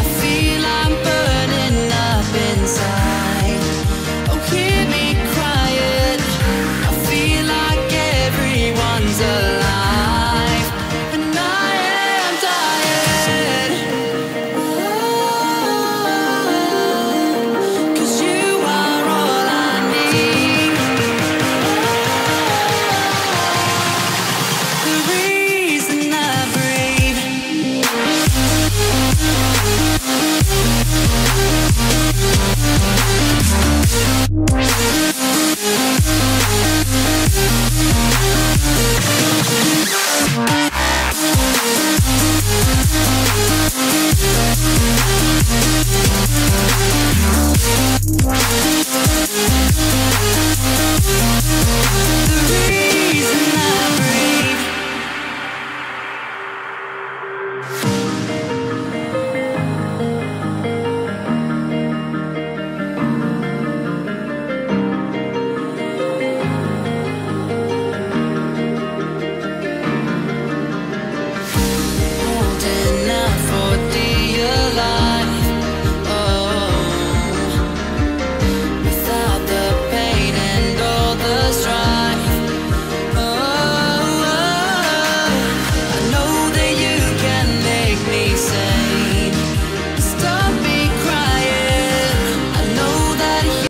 I feel I'm burning up inside.